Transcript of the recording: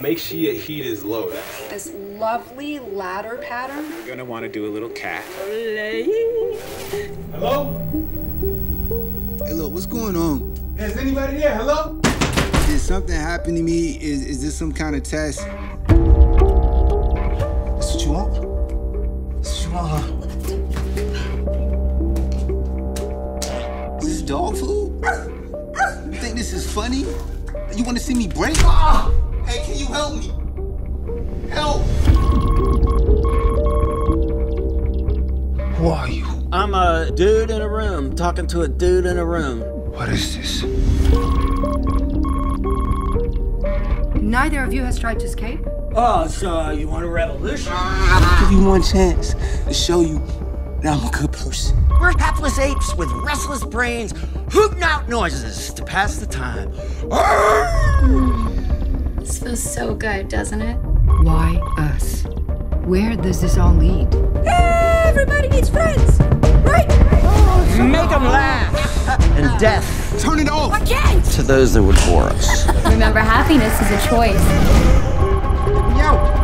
make sure your heat is low. This lovely ladder pattern. You're gonna want to do a little cat. Hello? Hey, look, what's going on? Is anybody there? Hello? Did something happen to me? Is, is this some kind of test? That's what you want? That's what you want, huh? Is this dog food? You think this is funny? You want to see me break? Ah! Hey, can you help me? Help! Who are you? I'm a dude in a room talking to a dude in a room. What is this? Neither of you has tried to escape. Oh, so you want a revolution? I'll give you one chance to show you that I'm a good person. We're hapless apes with restless brains, hooting out noises to pass the time. This feels so good, doesn't it? Why us? Where does this all lead? Everybody needs friends, right? Make them laugh. And death Turn it off! Can't! to those that would bore us. Remember, happiness is a choice. Let